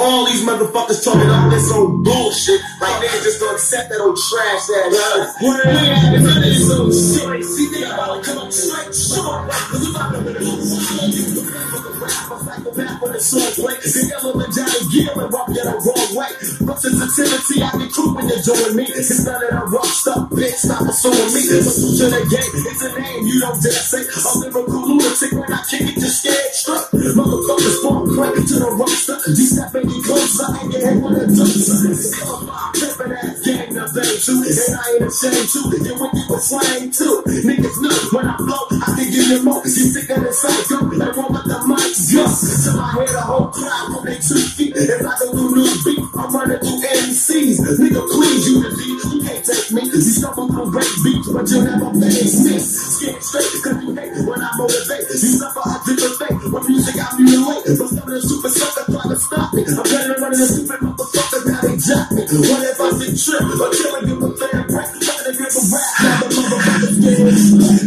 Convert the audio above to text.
All these motherfuckers talking all this old bullshit. Like they just gonna accept that old trash ass shit. Where none of this old shit. See, they about to come up straight short. Cause if I know the psychopath when the song play. The yellow and Johnny Gill and rock that the wrong way. Rough sensitivity, I cool when you're doing me. It's none of that rough stuff, bitch. Stop pursuing me. But to the game, it's a name you don't dare say. A lyrical lunatic when I kick it, just scared struck. Motherfuckers crank to the roster. G step ain't closer, and your head when it dumps. Pimpin' ass gang the thing too. And I ain't ashamed to. Get with you with slang too. Niggas know when I flow, I can give you more. You sick of the psycho, and won't let the mic go. Till I hear the whole crowd from their two feet. It's like a do new beat. I'm running through MCs. Nigga, please, you the beat. You can't take me. You stumble through great beats, but you'll never face me. Scared straight, cause you hate when I motivate. You suffer a different fate. When music I mutilate. But some of the super suckers try to stop me. I'm better than running the stupid motherfuckers, now they jack me. What if I see trip? Or killing you with fair break? Trying to grip a rap, now the motherfuckers get